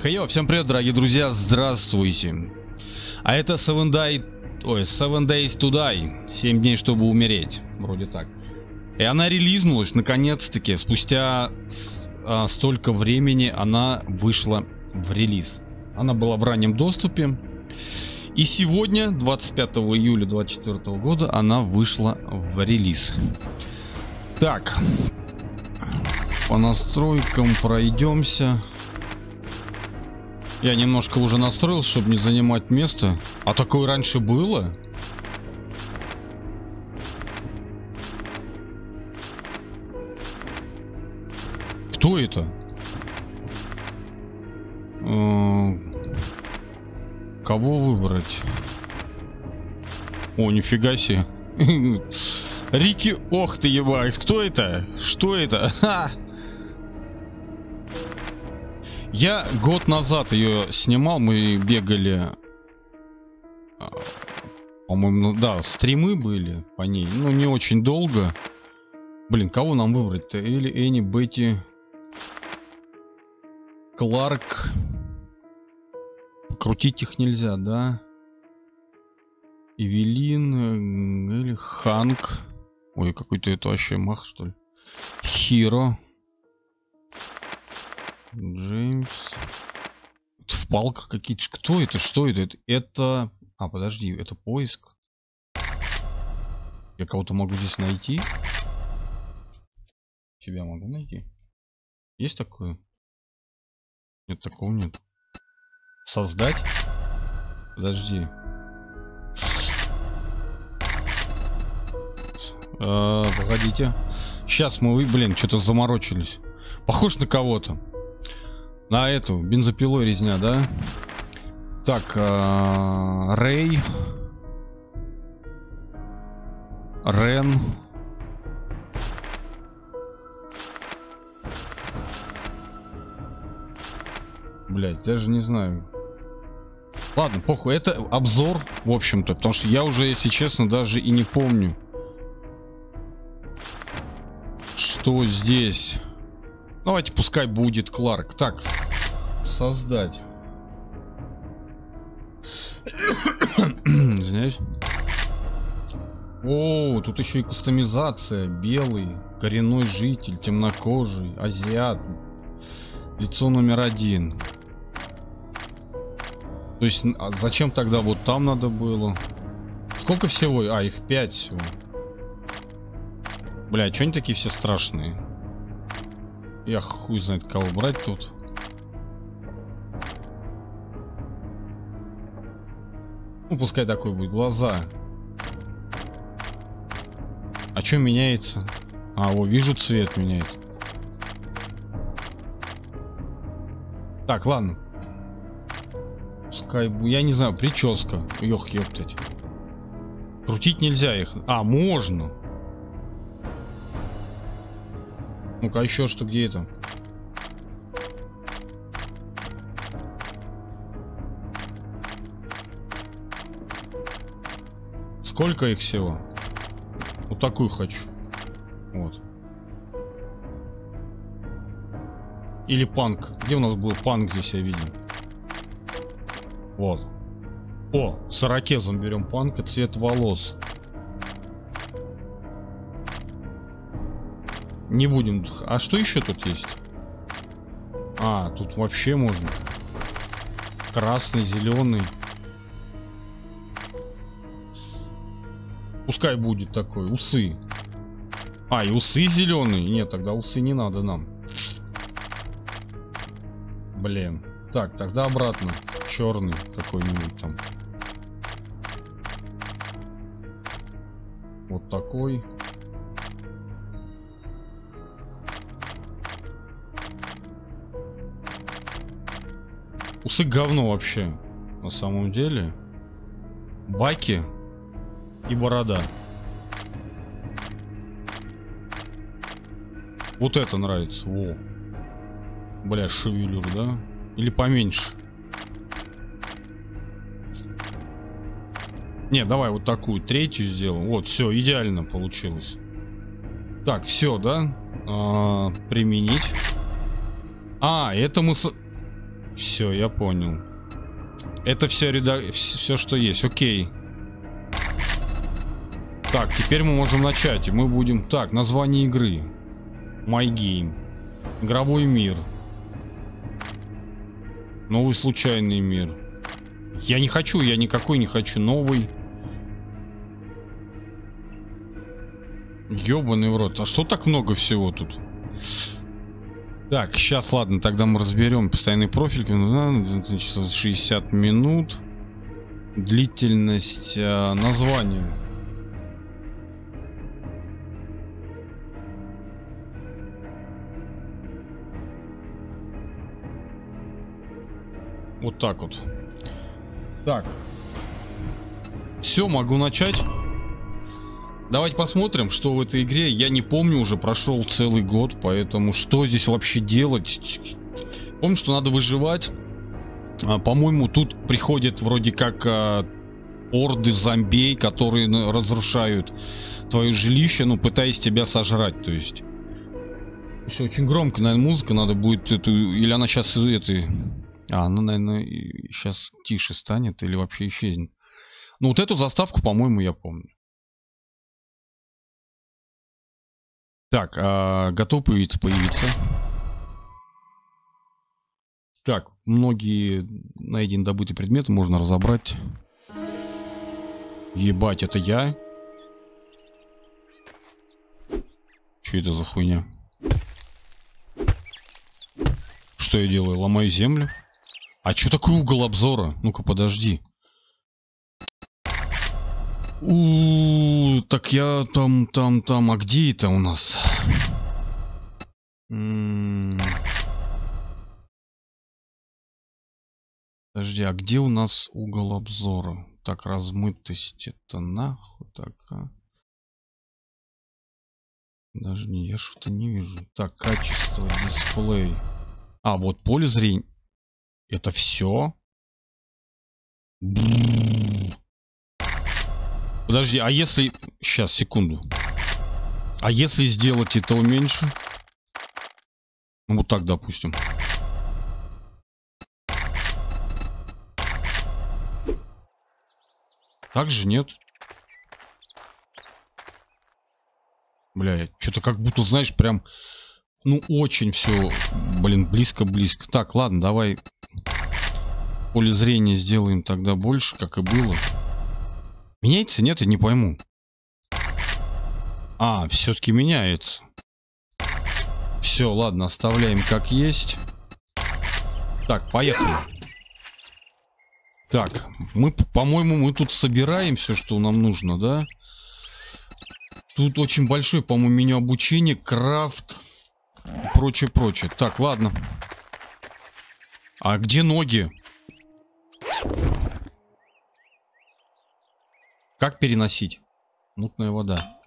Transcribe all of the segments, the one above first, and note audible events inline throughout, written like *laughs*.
Хейо, всем привет, дорогие друзья, здравствуйте. А это Seven Day... Ой, Seven Days to Die. 7 дней, чтобы умереть. Вроде так. И она релизнулась, наконец-таки. Спустя с, а, столько времени она вышла в релиз. Она была в раннем доступе. И сегодня, 25 июля 2024 года, она вышла в релиз. Так. По настройкам пройдемся. Я немножко уже настроил, чтобы не занимать место. А такое раньше было? Кто это? Э, кого выбрать? О, нифига себе. *laughs* Рики, ох ты ебать, кто это? Что это? *laughs* Ха! Я год назад ее снимал, мы бегали, а, по-моему, ну да, стримы были по ней, ну не очень долго. Блин, кого нам выбрать-то? Или Энни, Бетти, Кларк. Крутить их нельзя, да? Эвелин или Ханк. Ой, какой-то это вообще мах, что ли. Хиро. Джеймс. Это в палках какие-то. Кто это? Что это? Это... А, подожди, это поиск. Я кого-то могу здесь найти. Тебя могу найти. Есть такое? Нет, такого нет. Создать? Подожди. Э, погодите. Сейчас мы, блин, что-то заморочились. Похож на кого-то. На эту, бензопилой резня, да? Так, э, Рэй. Рен. Блять, даже не знаю. Ладно, похуй, это обзор, в общем-то, потому что я уже, если честно, даже и не помню, что здесь. Давайте, пускай будет Кларк. Так, создать. *coughs* Извиняюсь. О, тут еще и кастомизация. Белый, коренной житель, темнокожий, азиат. Лицо номер один. То есть, а зачем тогда вот там надо было? Сколько всего? А, их пять всего. Бля, что они такие все страшные? Я хуй знает, кого брать тут. Ну, пускай такой будет. Глаза. А что меняется? А, вот вижу цвет меняется. Так, ладно. Пускай... Я не знаю, прическа. Ёх, ёптать. Крутить нельзя их. А, можно. Ну-ка, еще что, где это? Сколько их всего? Вот такую хочу. Вот. Или панк. Где у нас был панк здесь, я видел? Вот. О, с ирокезом берем панка, цвет волос. Не будем. А что еще тут есть? А, тут вообще можно. Красный, зеленый. Пускай будет такой. Усы. А, и усы зеленые. Нет, тогда усы не надо нам. Блин. Так, тогда обратно. Черный какой-нибудь там. Вот такой. Усы говно вообще. На самом деле. Баки и борода. Вот это нравится. О. Бля, шевелюр, да? Или поменьше? Не, давай вот такую третью сделаем. Вот, все, идеально получилось. Так, все, да? А, применить. А, это мы... С... Все, я понял. Это все, реда... все, что есть. Окей. Так, теперь мы можем начать. И мы будем... Так, название игры. My Game. Игровой мир. Новый случайный мир. Я не хочу, я никакой не хочу. Новый. Ёбаный в рот. А что так много всего тут? Так, сейчас, ладно, тогда мы разберем постоянный профиль. 60 минут. Длительность э, названия. Вот так вот. Так. Все, могу начать. Давайте посмотрим, что в этой игре. Я не помню, уже прошел целый год, поэтому что здесь вообще делать? Помню, что надо выживать. А, По-моему, тут приходят вроде как а, орды зомбей, которые разрушают твое жилище, ну, пытаясь тебя сожрать, то есть. Еще очень громко, наверное, музыка, надо будет эту... Или она сейчас этой... А, она, наверное, сейчас тише станет или вообще исчезнет. Ну, вот эту заставку, по-моему, я помню. Так, а, готов появиться, появиться. Так, многие найденные добытые предметы можно разобрать. Ебать, это я? Что это за хуйня? Что я делаю? Ломаю землю? А что такое угол обзора? Ну-ка, подожди. -у, у так я там, там, там, а где это у нас? М Подожди, а где у нас угол обзора? Так, размытость это нахуй так, а? Даже не, я что-то не вижу. Так, качество, дисплей. А, вот поле зрения. Это все? Подожди, а если... Сейчас, секунду. А если сделать это уменьше? Ну, вот так, допустим. Так же нет. Бля, что-то как будто, знаешь, прям... Ну, очень все, блин, близко-близко. Так, ладно, давай поле зрения сделаем тогда больше, как и было. Меняется? Нет, я не пойму. А, все-таки меняется. Все, ладно, оставляем как есть. Так, поехали. Так, мы, по-моему, мы тут собираем все, что нам нужно, да? Тут очень большое, по-моему, меню обучения, крафт и прочее, прочее. Так, ладно. А где ноги? Как переносить? Мутная вода.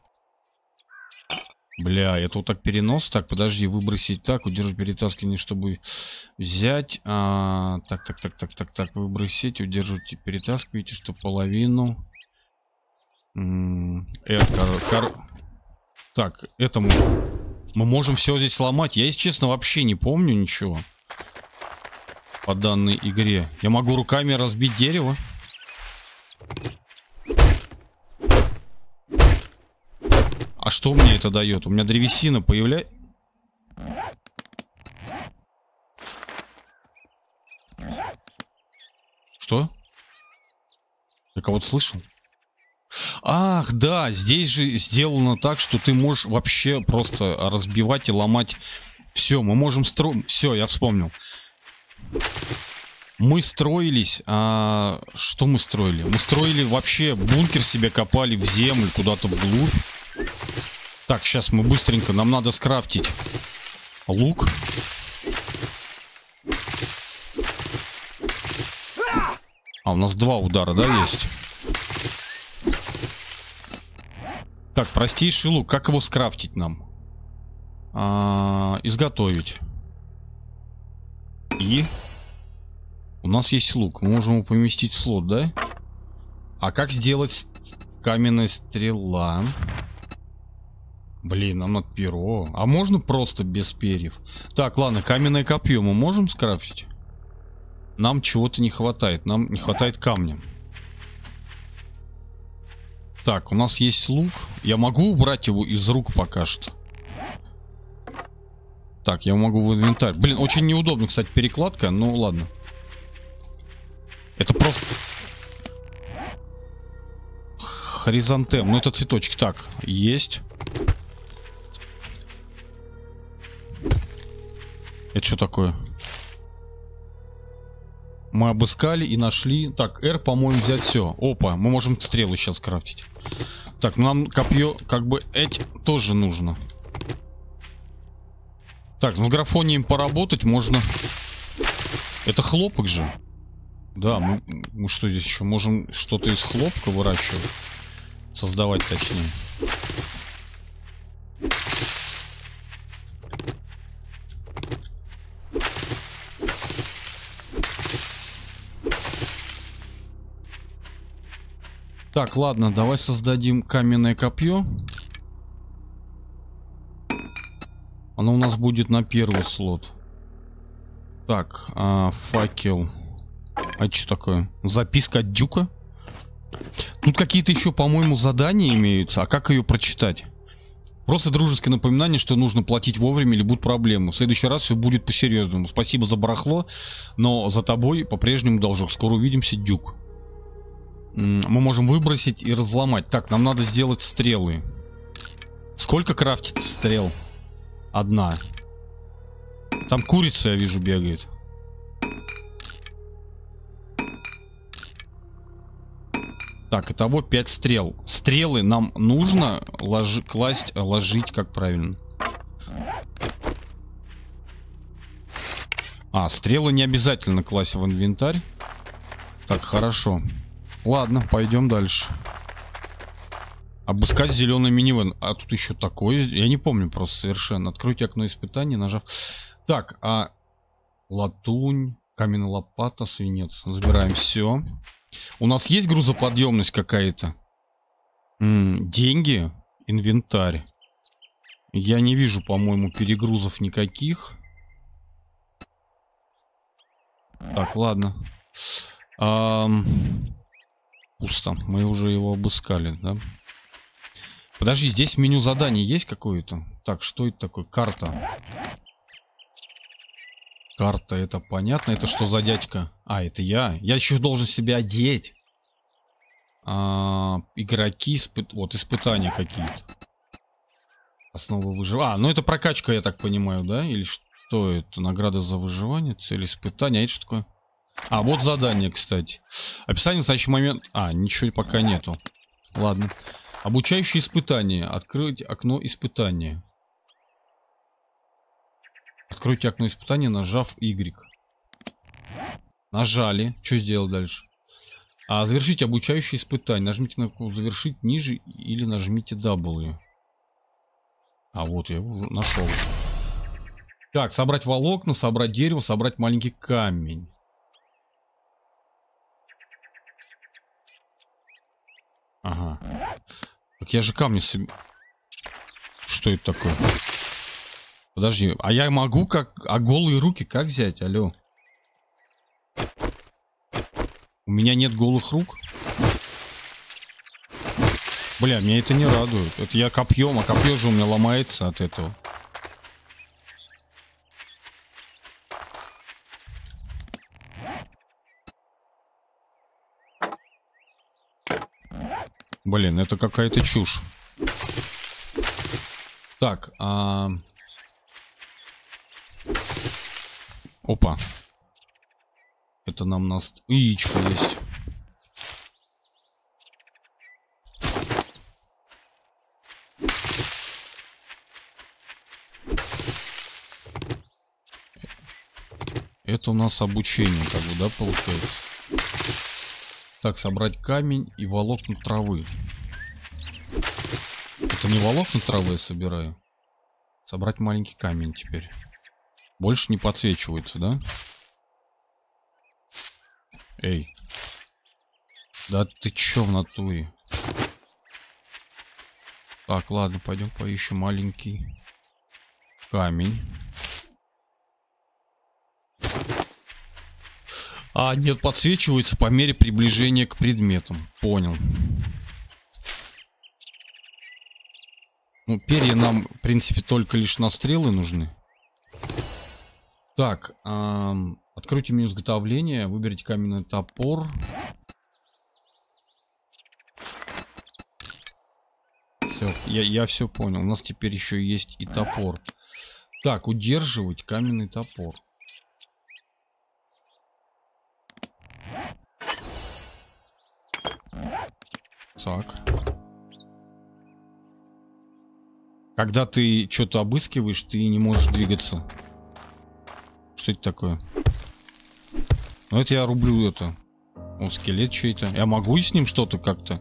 Бля, это вот так перенос. Так, подожди, выбросить так, удержать перетаскивание, чтобы взять. А, так, так, так, так, так, так, выбросить, удерживать, перетаскивайте, что половину. Это, кор... Так, этому мы можем все здесь сломать. Я, если честно, вообще не помню ничего по данной игре. Я могу руками разбить дерево. Что мне это дает? У меня древесина появляется... Что? Я кого-то слышал? Ах, да, здесь же сделано так, что ты можешь вообще просто разбивать и ломать. Все, мы можем строить... Все, я вспомнил. Мы строились... А... Что мы строили? Мы строили вообще бункер себе копали в землю куда-то вглубь. Так, сейчас мы быстренько, нам надо скрафтить лук. А, у нас два удара, да, есть? Так, простейший лук. Как его скрафтить нам? А, изготовить. И... У нас есть лук. Мы можем его поместить в слот, да? А как сделать каменная стрела? Блин, нам надо перо. А можно просто без перьев? Так, ладно, каменное копье мы можем скрафтить? нам чего-то не хватает. Нам не хватает камня. Так, у нас есть лук. Я могу убрать его из рук пока что. Так, я могу в инвентарь. Блин, очень неудобно, кстати, перекладка. Ну, ладно. Это просто... Хоризонтем. Ну, это цветочки. Так, есть. Это что такое? Мы обыскали и нашли. Так, R, по-моему, взять все. Опа, мы можем стрелы сейчас крафтить. Так, нам копье, как бы, эти тоже нужно. Так, ну с графонием поработать можно. Это хлопок же. Да, мы, мы что здесь еще можем что-то из хлопка выращивать? Создавать точнее. Так, ладно, давай создадим каменное копье. Оно у нас будет на первый слот. Так, а, факел. А что такое? Записка от Дюка? Тут какие-то еще, по-моему, задания имеются. А как ее прочитать? Просто дружеское напоминание, что нужно платить вовремя или будут проблемы. В следующий раз все будет по-серьезному. Спасибо за барахло, но за тобой по-прежнему должок. Скоро увидимся, Дюк. Мы можем выбросить и разломать. Так, нам надо сделать стрелы. Сколько крафтится стрел? Одна. Там курица, я вижу, бегает. Так, итого 5 стрел. Стрелы нам нужно ложи, класть, ложить, как правильно. А, стрелы не обязательно класть в инвентарь. Так, хорошо. Ладно, пойдем дальше. Обыскать зеленый минивэн. А тут еще такое. Я не помню просто совершенно. Откройте окно испытаний, нажав. Так, а латунь, каменная лопата, свинец. Забираем все. У нас есть грузоподъемность какая-то? Деньги, инвентарь. Я не вижу, по-моему, перегрузов никаких. Так, ладно. Ам... Пусто. Мы уже его обыскали, да? Подожди, здесь меню заданий есть какое-то? Так, что это такое? Карта. Карта, это понятно. Это что за дядька? А, это я. Я еще должен себя одеть. А, игроки, испыт... вот, испытания какие-то. Основа выживания. А, ну это прокачка, я так понимаю, да? Или что это? Награда за выживание, цель испытания. А это что такое? А, вот задание, кстати. Описание в настоящий момент... А, ничего пока нету. Ладно. Обучающие испытания. Открыть окно испытания. Откройте окно испытания, нажав Y. Нажали. Что сделать дальше? А, завершить обучающие испытания. Нажмите на кнопку завершить ниже или нажмите W. А вот я его нашел. Так, собрать волокна, собрать дерево, собрать маленький камень. Ага. Так я же камни себе... Что это такое? Подожди, а я могу как... А голые руки как взять? Алло. У меня нет голых рук? Бля, меня это не радует. Это я копьем, а копье же у меня ломается от этого. Блин, это какая-то чушь. Так, а... Опа. Это нам нас... Яичко есть. Это у нас обучение, как бы, да, получается? Так, собрать камень и волокна травы. Это не волокна травы я собираю. Собрать маленький камень теперь. Больше не подсвечивается, да? Эй. Да ты чё в натуре? Так, ладно, пойдем поищем маленький камень. А, нет, подсвечивается по мере приближения к предметам. Понял. Ну, перья нам, в принципе, только лишь на стрелы нужны. Так, эм, откройте меню изготовления, выберите каменный топор. Все, я, я все понял. У нас теперь еще есть и топор. Так, удерживать каменный топор. Так. Когда ты что-то обыскиваешь, ты не можешь двигаться. Что это такое? Ну это я рублю это. Он скелет чей-то. Я могу с ним что-то как-то?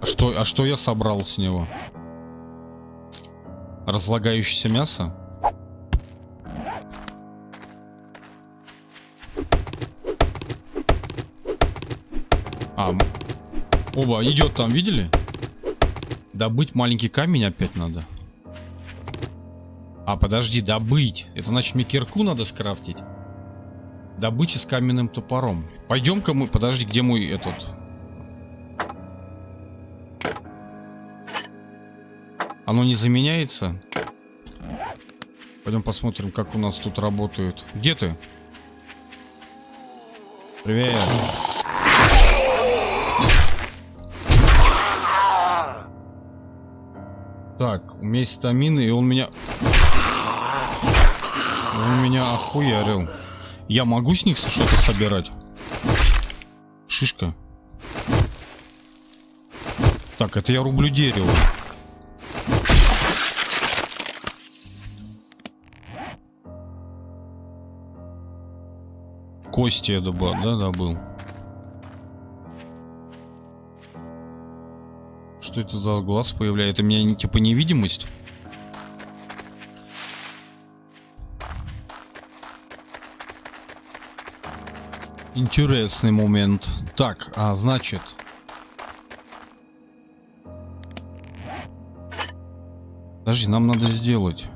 А что, а что я собрал с него? Разлагающееся мясо? Оба, идет там, видели? Добыть маленький камень опять надо. А, подожди, добыть. Это значит мне кирку надо скрафтить. Добыча с каменным топором. Пойдем-ка мы... Подожди, где мой этот... Оно не заменяется? Пойдем посмотрим, как у нас тут работают. Где ты? Привет. Так, у меня есть стамины, и он меня... Он меня охуярил. Я могу с них что-то собирать? Шишка. Так, это я рублю дерево. Кости я добыл, да, добыл. Что это за глаз появляется? Это меня типа невидимость? Интересный момент. Так, а значит... Подожди, нам надо сделать.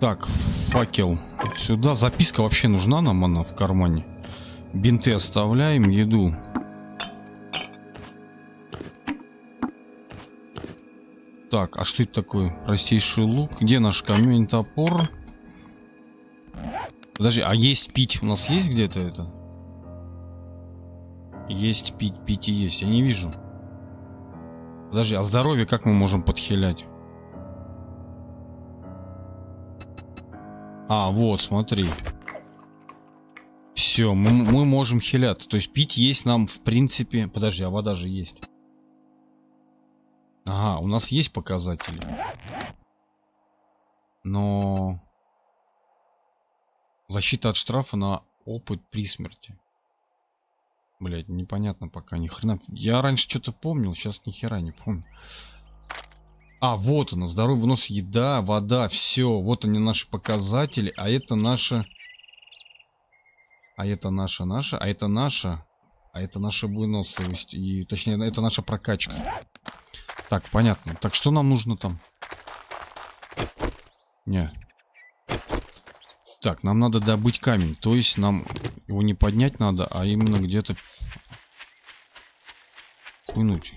Так, факел. Сюда. Записка вообще нужна нам она в кармане. Бинты оставляем, еду. Так, а что это такое? Простейший лук. Где наш камень, топор? Подожди, а есть пить? У нас есть где-то это? Есть пить, пить и есть. Я не вижу. Подожди, а здоровье как мы можем подхилять? А, вот, смотри. Все, мы, мы можем хиляться. То есть пить есть нам, в принципе... Подожди, а вода же есть. Ага, у нас есть показатели. Но... Защита от штрафа на опыт при смерти. Блять, непонятно пока, ни хрена. Я раньше что-то помнил, сейчас ни хера не помню. А, вот оно, здоровый вынос, еда, вода, все. Вот они наши показатели, а это наша... А это наша, наша, а это наша... А это наша выносливость, и точнее, это наша прокачка. Так, понятно. Так, что нам нужно там? Не, так, нам надо добыть камень. То есть нам его не поднять надо, а именно где-то пынуть.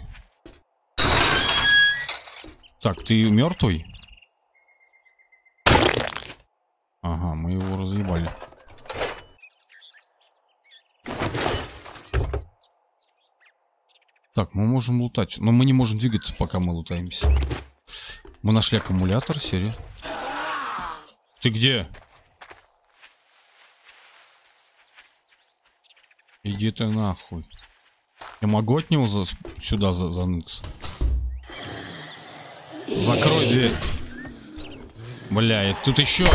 Так, ты мертвый? Ага, мы его разъебали. Так, мы можем лутать. Но мы не можем двигаться, пока мы лутаемся. Мы нашли аккумулятор, серия. Ты где? Иди ты нахуй. Я могу от него за... сюда за... заныться? Закрой дверь. Бля, и тут еще...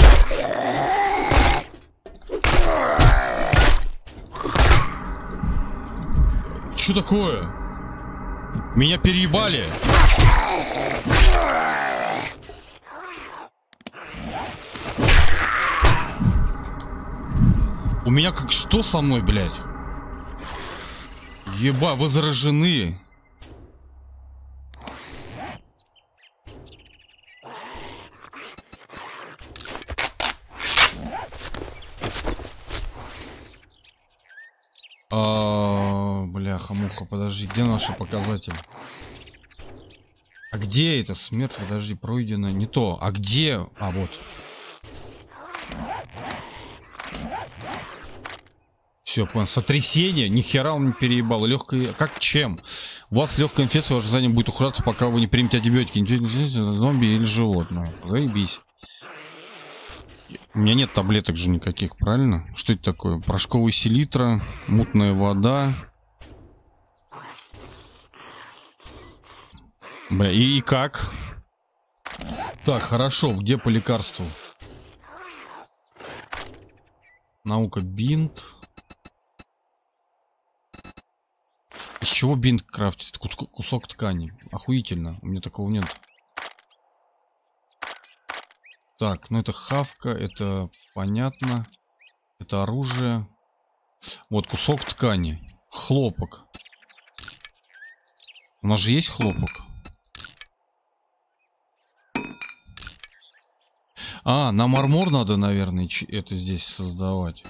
Что такое? Меня переебали. У меня как что со мной, блядь? Еба, вы заражены. Бляха-муха, подожди, где наши показатели? А где это смерть? Подожди, пройдено не то. А где? А вот. Все, понял. Сотрясение. Ни хера он не переебал. Легкое. Как чем? У вас легкая инфекция, ваше задание будет ухудшаться, пока вы не примете антибиотики. Зомби или животное. Заебись. У меня нет таблеток же никаких, правильно? Что это такое? Порошковый селитра, мутная вода. Бля, и, и как? Так, хорошо, где по лекарству? Наука бинт. Из чего бинт крафтится? Кусок ткани. Охуительно. У меня такого нет. Так, ну это хавка, это понятно. Это оружие. Вот кусок ткани. Хлопок. У нас же есть хлопок. А, нам армор надо, наверное, это здесь создавать.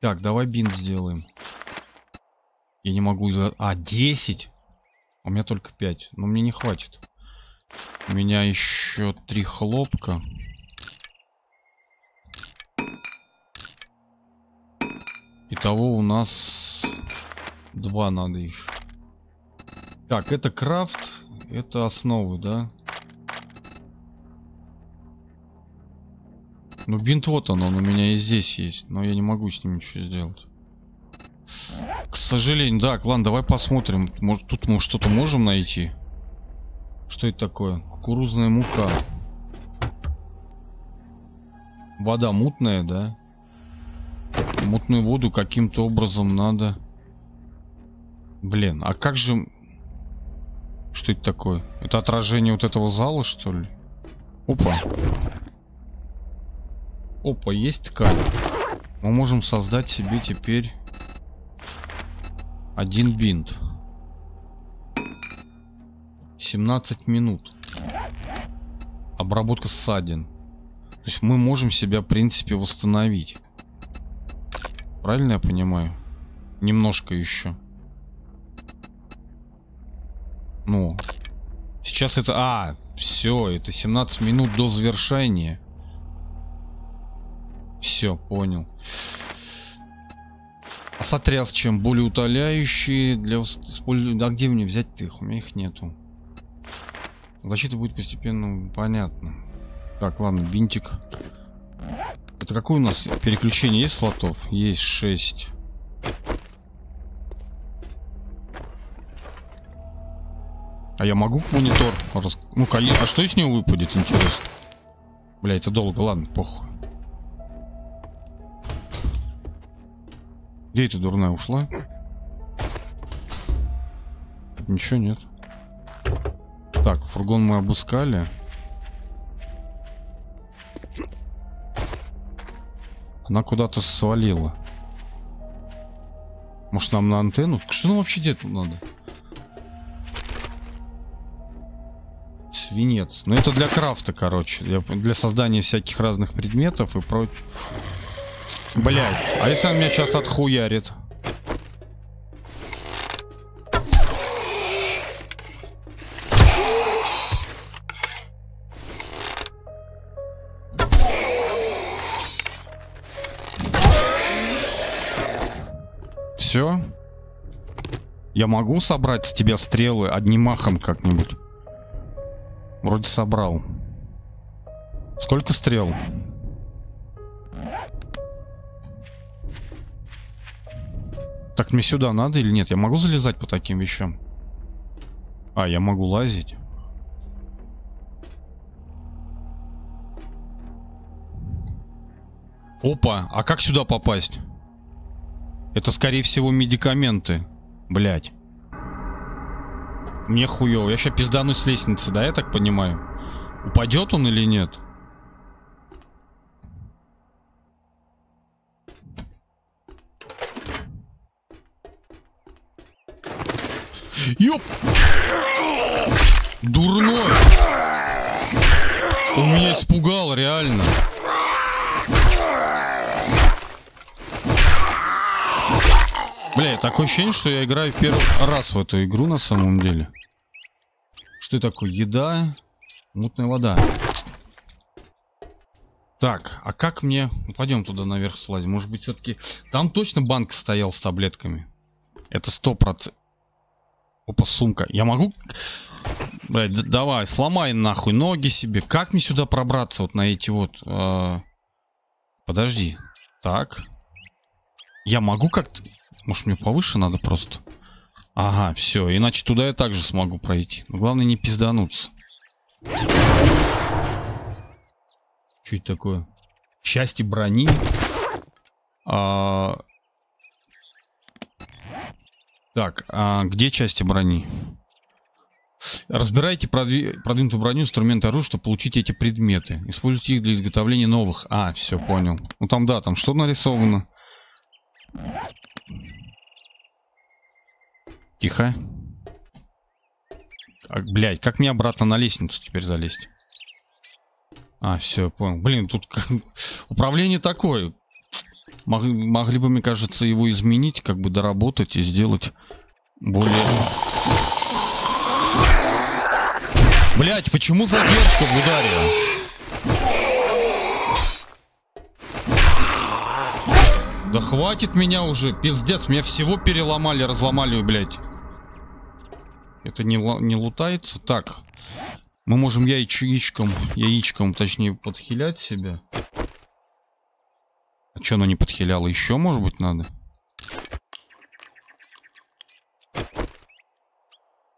Так, давай бинт сделаем. Я не могу... А, 10? У меня только 5. Но мне не хватит. У меня еще три хлопка. Итого у нас два надо еще. Так, это крафт. Это основы, да? Ну, бинт вот он, он у меня и здесь есть. Но я не могу с ним ничего сделать. К сожалению, да, ладно, давай посмотрим. Может, тут мы что-то можем найти? Что это такое? Кукурузная мука. Вода мутная, да? Мутную воду каким-то образом надо... Блин, а как же... Что это такое? Это отражение вот этого зала, что ли? Опа. Опа, есть ткань. Мы можем создать себе теперь один бинт. 17 минут. Обработка ссадин. То есть мы можем себя, в принципе, восстановить. Правильно я понимаю? Немножко еще. Ну. Сейчас это... А, все, это 17 минут до завершения. Все, понял. А сотряс чем? Более утоляющие для... А где мне взять их? У меня их нету. Защита будет постепенно... Понятно. Так, ладно, бинтик. Это какое у нас переключение? Есть слотов? Есть 6. А я могу монитор? Ну, а что из него выпадет, интересно? Бля, это долго, ладно, похуй. Где эта дурная ушла? Ничего нет. Так, фургон мы обыскали. Она куда-то свалила. Может нам на антенну? Что нам вообще делать надо? Свинец. Ну это для крафта, короче. Для, для создания всяких разных предметов и прочее. Блять, а если он меня сейчас отхуярит? Все? Я могу собрать с тебя стрелы одним махом как-нибудь? Вроде собрал. Сколько стрел? Так мне сюда надо или нет? Я могу залезать по таким вещам? А, я могу лазить. Опа, а как сюда попасть? Это, скорее всего, медикаменты. Блять. Мне хуёво. Я сейчас пизданусь с лестницы, да, я так понимаю? Упадет он или нет? Ёп! Дурной! Он меня испугал, реально. Бля, такое ощущение, что я играю первый раз в эту игру на самом деле. Что это такое? Еда, мутная вода. Так, а как мне... Ну, пойдем туда наверх слазим. Может быть, все-таки... Там точно банк стоял с таблетками. Это сто процентов. Опа, сумка. Я могу... Блядь, давай, сломай нахуй ноги себе. Как мне сюда пробраться вот на эти вот... Э... Подожди. Так. Я могу как-то... Может, мне повыше надо просто? Ага, все. Иначе туда я также смогу пройти. Но главное не пиздануться. Это такое? Части брони. А... Так, а где части брони? Разбирайте продви... продвинутую броню, инструменты оружия, чтобы получить эти предметы. Используйте их для изготовления новых. А, все, понял. Ну там, да, там что нарисовано? Тихо. Так, блядь, как мне обратно на лестницу теперь залезть? А, все, понял. Блин, тут *laughs* управление такое. Мог, могли бы, мне кажется, его изменить, как бы доработать и сделать более... Блять, почему задержка в ударе? Да хватит меня уже, пиздец, меня всего переломали, разломали, блядь. Это не, не лутается? Так, мы можем яичком, яичком, точнее, подхилять себя. А что оно не подхиляло? Еще, может быть, надо?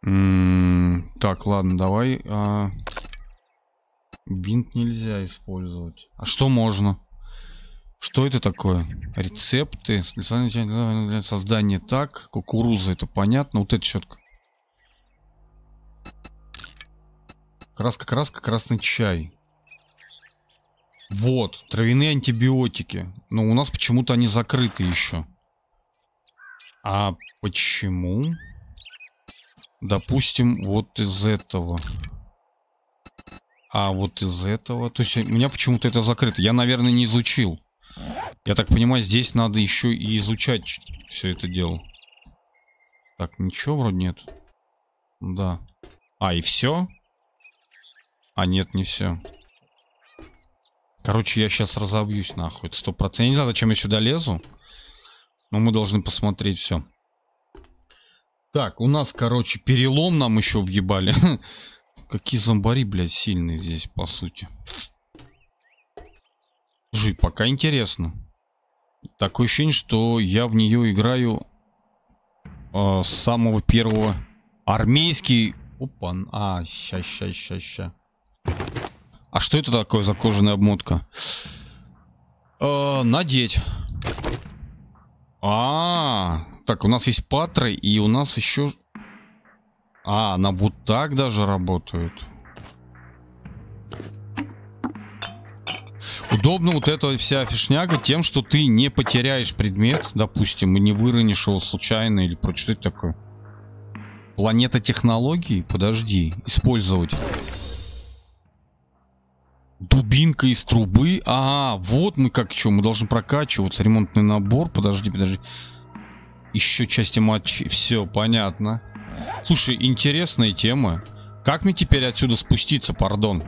М -м так, ладно, давай. А... Бинт нельзя использовать. А что можно? Что это такое? Рецепты для создания так. Кукуруза, это понятно. Вот это четко. Краска, краска, красный чай. Вот, травяные антибиотики. Но у нас почему-то они закрыты еще. А почему? Допустим, вот из этого. А вот из этого. То есть у меня почему-то это закрыто. Я, наверное, не изучил. Я так понимаю, здесь надо еще и изучать все это дело. Так, ничего вроде нет. Да. А, и все? А, нет, не все. Короче, я сейчас разобьюсь нахуй. Сто процентов. Я не знаю, зачем я сюда лезу. Но мы должны посмотреть все. Так, у нас, короче, перелом нам еще въебали. *laughs* Какие зомбари, блядь, сильные здесь, по сути. Слушай, пока интересно. Такое ощущение, что я в нее играю э, с самого первого. Армейский... Опа, а, ща, ща, ща, ща. А что это такое за кожаная обмотка? Э, надеть. А, -а, а, так, у нас есть патры, и у нас еще... А, она вот так даже работает. Удобно вот эта вся фишняга тем, что ты не потеряешь предмет, допустим, и не выронишь его случайно или прочее. Что это такое? Планета технологий? Подожди. Использовать. Дубинка из трубы. А, вот мы как что, мы должны прокачиваться. Ремонтный набор. Подожди, подожди. Еще части матчей. Все, понятно. Слушай, интересная тема. Как мне теперь отсюда спуститься, пардон?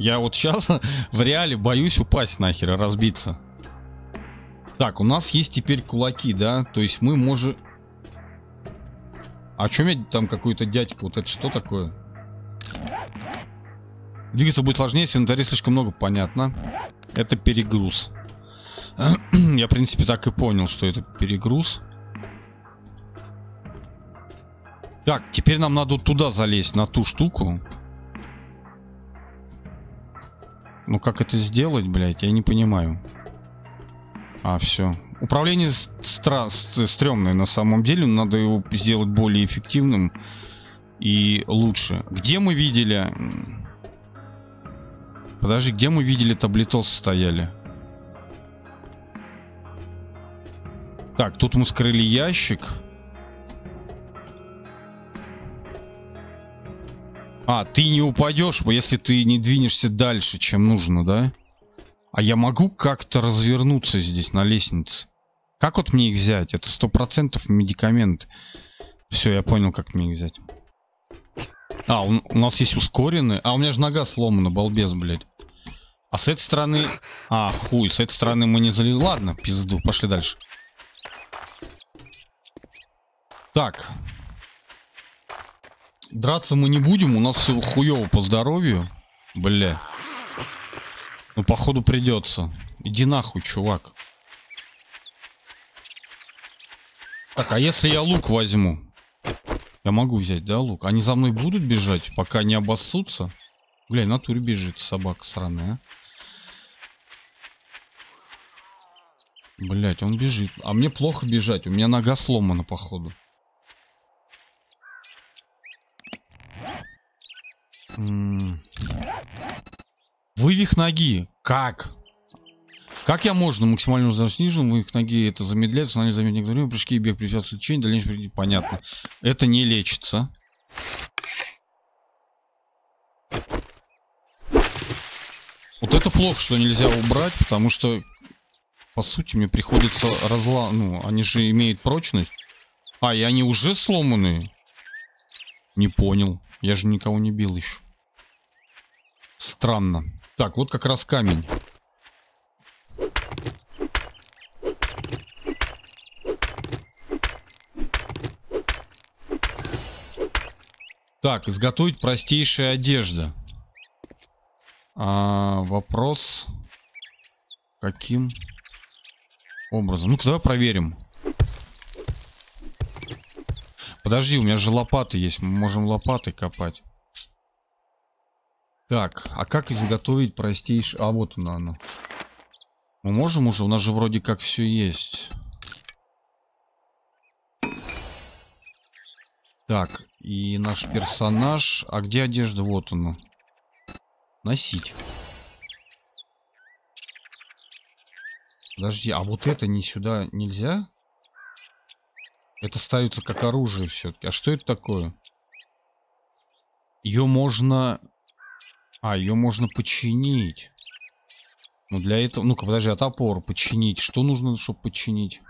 Я вот сейчас *laughs* в реале боюсь упасть нахер, разбиться. Так, у нас есть теперь кулаки, да? То есть мы можем... А что мне там какой-то дядька? Вот это что такое? Двигаться будет сложнее, если инвентаря слишком много, понятно. Это перегруз. *clears throat* Я, в принципе, так и понял, что это перегруз. Так, теперь нам надо туда залезть, на ту штуку. Ну как это сделать, блядь, я не понимаю. А, все. Управление стра стрёмное на самом деле. Надо его сделать более эффективным и лучше. Где мы видели... Подожди, где мы видели таблетосы стояли? Так, тут мы скрыли ящик. А, ты не упадешь, если ты не двинешься дальше, чем нужно, да? А я могу как-то развернуться здесь на лестнице? Как вот мне их взять? Это сто процентов медикамент. Все, я понял, как мне их взять. А, у, у нас есть ускоренный. А, у меня же нога сломана, балбес, блядь. А с этой стороны... А, хуй, с этой стороны мы не залезли. Ладно, пизду, пошли дальше. Так. Драться мы не будем, у нас все хуево по здоровью. Бля. Ну, походу придется. Иди нахуй, чувак. Так, а если я лук возьму? Я могу взять, да, лук? Они за мной будут бежать, пока не обоссутся? Бля, натуре бежит собака сраная. Блять, он бежит. А мне плохо бежать, у меня нога сломана, походу. Вывих ноги. Как? Как я можно максимально узнать снижен, вывих ноги это замедляет, устанавливает замедление некоторое время, прыжки и бег препятствуют лечению, дальнейшее понятно. Это не лечится. Вот это плохо, что нельзя убрать, потому что, по сути, мне приходится разла... Ну, они же имеют прочность. А, и они уже сломанные? Не понял. Я же никого не бил еще. Странно. Так, вот как раз камень. Так, изготовить простейшая одежда. А, вопрос... Каким образом? Ну-ка, давай проверим. Подожди, у меня же лопаты есть. Мы можем лопатой копать. Так, а как изготовить простейший... А, вот она, она. Мы можем уже? У нас же вроде как все есть. Так, и наш персонаж... А где одежда? Вот она. Носить. Подожди, а вот это не сюда нельзя? Это ставится как оружие все-таки. А что это такое? Ее можно... А, ее можно починить. Ну, для этого... Ну-ка, подожди, а топор починить. Что нужно, чтобы починить?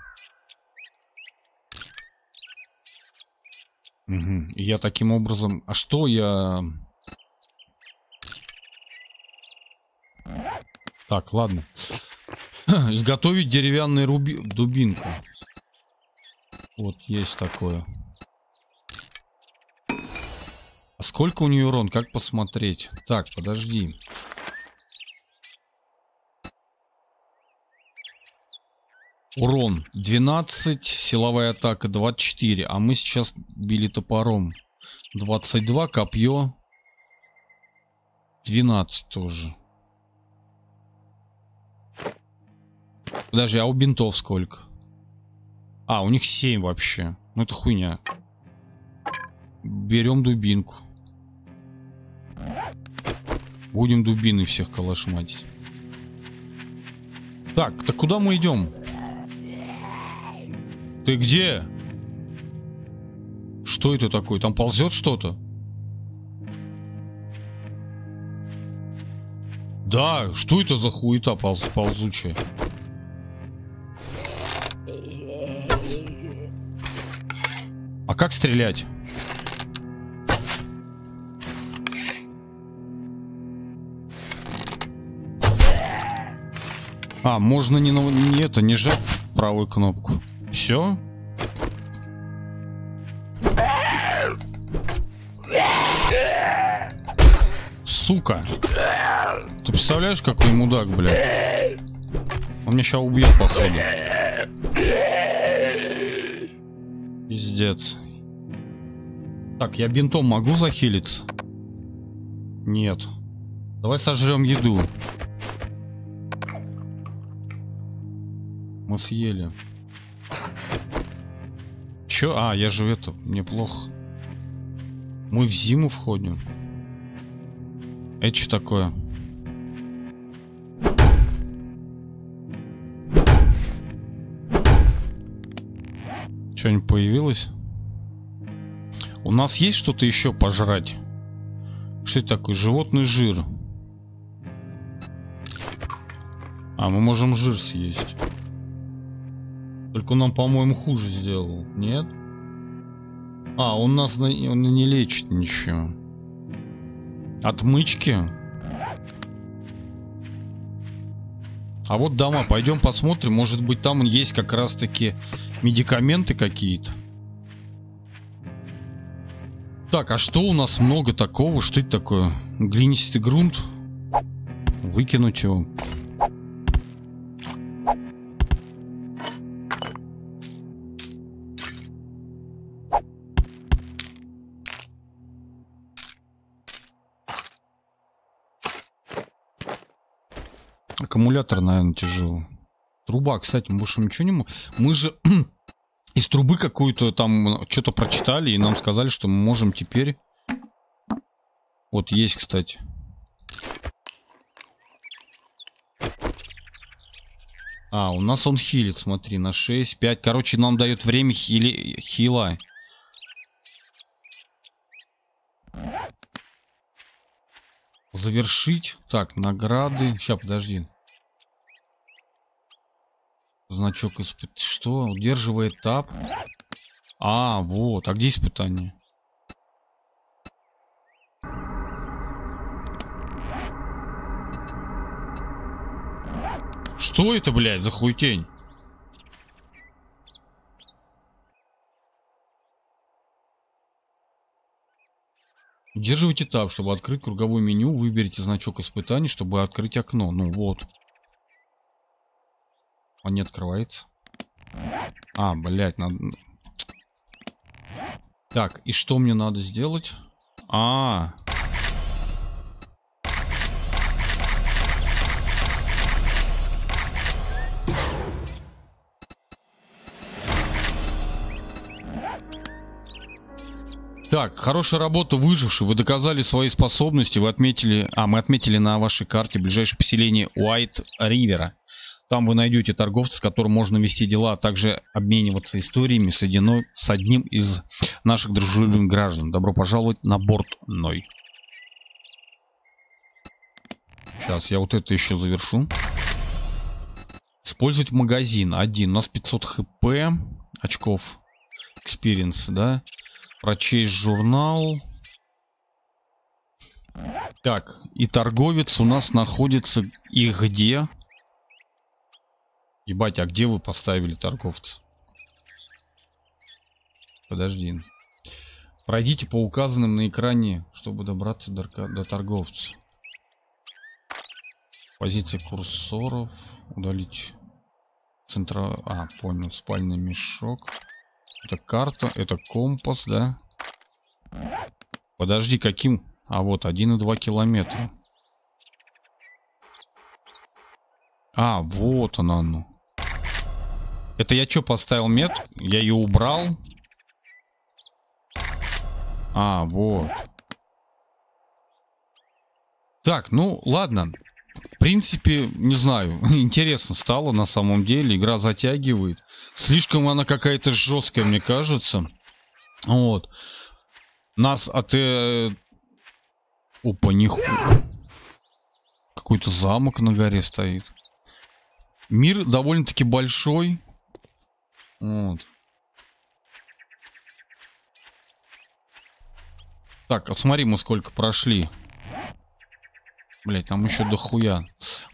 Угу. я таким образом... А что я... Так, ладно. *sniffs* Изготовить деревянную руби... дубинку. Вот, есть такое. А сколько у нее урон? Как посмотреть? Так, подожди. Урон 12, силовая атака 24. А мы сейчас били топором. 22, копье 12 тоже. Подожди, а у бинтов сколько? А, у них 7 вообще. Ну это хуйня. Берем дубинку. Будем дубины всех калашматить. Так, так куда мы идем? Ты где? Что это такое? Там ползет что-то? Да, что это за хуета полз ползучая? Как стрелять? А, можно не, не это, не жать правую кнопку. Все? Сука. Ты представляешь, какой мудак, блядь? Он меня сейчас убьет, походу. Пиздец. Так, я бинтом могу захилиться? Нет. Давай сожрем еду. Мы съели. Чё? А, я же это... Мне плохо. Мы в зиму входим. Это что такое? Что-нибудь появилось? У нас есть что-то еще пожрать? Что это такое? Животный жир. А, мы можем жир съесть. Только нам, по-моему, хуже сделал. Нет? А, он нас он не лечит ничего. Отмычки? А вот дома, пойдем посмотрим. Может быть там есть как раз таки медикаменты какие-то. Так, а что у нас много такого? Что это такое? Глинистый грунт? Выкинуть его. Аккумулятор, наверное, тяжелый. Труба, кстати, больше ничего не. Мы же из трубы какую-то там что-то прочитали, и нам сказали, что мы можем теперь... Вот есть, кстати. А, у нас он хилит, смотри, на 6, 5. Короче, нам дает время хили... хила. Завершить. Так, награды. Сейчас, подожди. Значок испыт... Что? Удерживает этап. А, вот. А где испытание? Что это, блядь, за хуйтень? Удерживайте этап, чтобы открыть круговое меню. Выберите значок испытаний, чтобы открыть окно. Ну вот. Он не открывается. А, блядь, надо... Так, и что мне надо сделать? А, -а, -а. Так, хорошая работа, выживший. Вы доказали свои способности. Вы отметили... А, мы отметили на вашей карте ближайшее поселение Уайт Ривера. Там вы найдете торговца, с которым можно вести дела, а также обмениваться историями с, одино... с одним из наших дружелюбных граждан. Добро пожаловать на борт Ной. Сейчас я вот это еще завершу. Использовать магазин. Один. У нас 500 хп. Очков. Experience, да? Прочесть журнал. Так, и торговец у нас находится и где? Ебать, а где вы поставили торговца? Подожди. Пройдите по указанным на экране, чтобы добраться до, до торговца. Позиция курсоров. Удалить центра... А, понял. Спальный мешок. Это карта, это компас, да? Подожди, каким? А вот, 1,2 километра. А, вот она, ну. Это я что, поставил мет? Я ее убрал? А, вот. Так, ну, ладно. В принципе, не знаю, *laughs* интересно стало на самом деле. Игра затягивает. Слишком она какая-то жесткая, мне кажется. Вот. Нас от... Э... Опа, нихуя. Какой-то замок на горе стоит. Мир довольно-таки большой. Вот. Так, вот смотри, мы сколько прошли. Блять, там еще дохуя.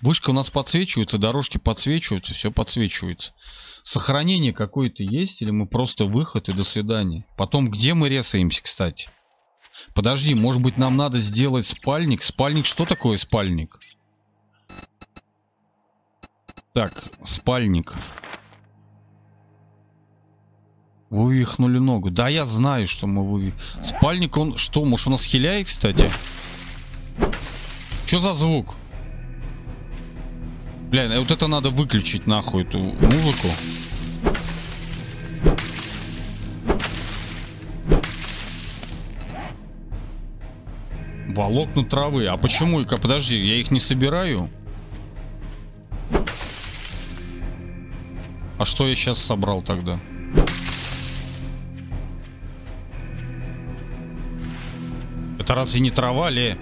Вышка у нас подсвечивается, дорожки подсвечиваются, все подсвечивается. Сохранение какое-то есть или мы просто выход и до свидания? Потом где мы резаемся, кстати? Подожди, может быть нам надо сделать спальник? Спальник, что такое спальник? Так, спальник. Вывихнули ногу. Да, я знаю, что мы вывих... Спальник, он... Что, может у нас хиляет, кстати? Что за звук? Бля, вот это надо выключить нахуй эту музыку. Волокна травы. А почему? Подожди, я их не собираю? А что я сейчас собрал тогда? Это разве не трава ли?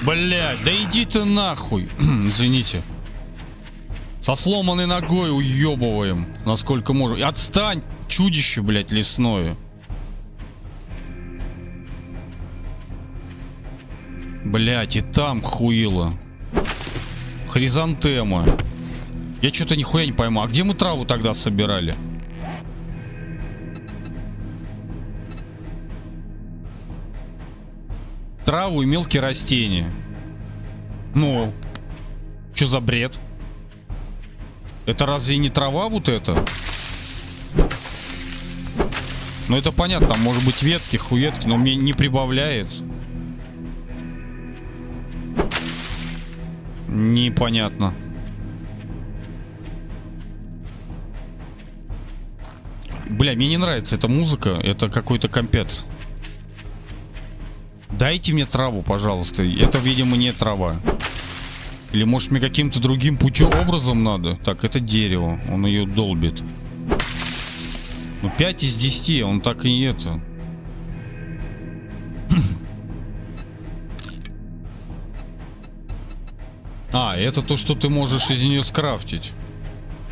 Блять, да иди ты нахуй. *clears throat* Извините. Со сломанной ногой уебываем, насколько можем. Отстань, чудище, блядь, лесное. Блять, и там хуило. Хризантема. Я что-то нихуя не пойму. А где мы траву тогда собирали? Траву и мелкие растения. Ну, что за бред? Это разве не трава вот это? Ну это понятно, там может быть ветки, хуетки, но мне не прибавляет. Непонятно. Бля, мне не нравится эта музыка. Это какой-то компец. Дайте мне траву, пожалуйста. Это, видимо, не трава. Или может мне каким-то другим путем образом надо? Так, это дерево. Он ее долбит. Ну 5 из 10, он так и это. *clears throat* А, это то, что ты можешь из нее скрафтить.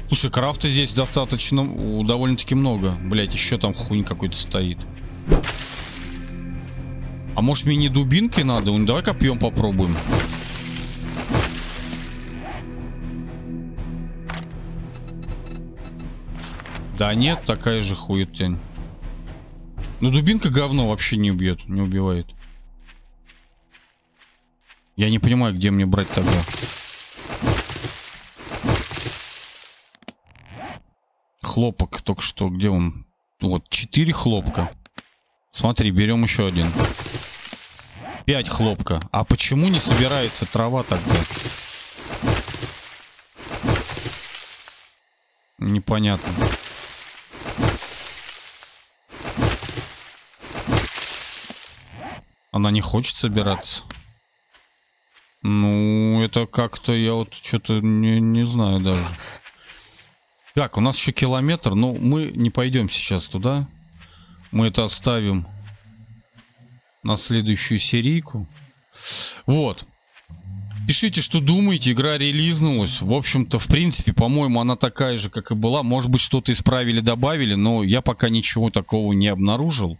Слушай, крафта здесь достаточно, довольно-таки много. Блять, еще там хуйня какой-то стоит. А может мне не дубинкой надо? Ну давай копьем попробуем. Да нет, такая же хуетень. Ну дубинка говно вообще не убьет, не убивает. Я не понимаю, где мне брать тогда. Хлопок только что, где он? Вот, 4 хлопка. Смотри, берем еще один. 5 хлопка. А почему не собирается трава тогда? Непонятно. Она не хочет собираться. Ну, это как-то я вот что-то не, не знаю даже. Так, у нас еще километр, но мы не пойдем сейчас туда. Мы это оставим на следующую серийку. Вот. Пишите, что думаете, игра релизнулась. В общем-то, в принципе, по-моему, она такая же, как и была. Может быть, что-то исправили, добавили, но я пока ничего такого не обнаружил.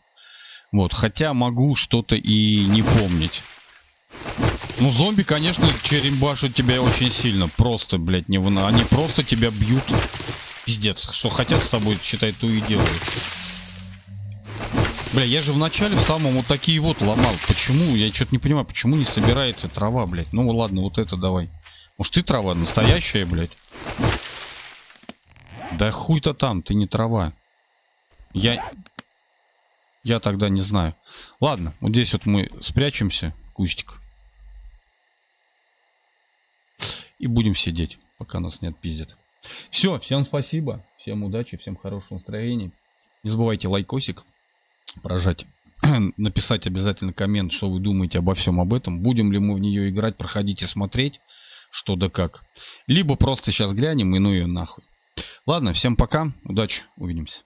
Вот, хотя могу что-то и не помнить. Ну, зомби, конечно, черембашут тебя очень сильно. Просто, блядь, не вына. Они просто тебя бьют. Пиздец. Что хотят с тобой, считай, то и делают. Бля, я же вначале в самом вот такие вот ломал. Почему? Я что-то не понимаю, почему не собирается трава, блядь. Ну ладно, вот это давай. Может ты трава настоящая, блядь? Да хуй-то там, ты не трава. Я... Я тогда не знаю. Ладно, вот здесь вот мы спрячемся, кустик. И будем сидеть, пока нас не отпиздят. Все, всем спасибо, всем удачи, всем хорошего настроения. Не забывайте лайкосик прожать, *clears throat* написать обязательно коммент, что вы думаете обо всем об этом. Будем ли мы в нее играть, проходите смотреть, что да как. Либо просто сейчас глянем и ну ее нахуй. Ладно, всем пока, удачи, увидимся.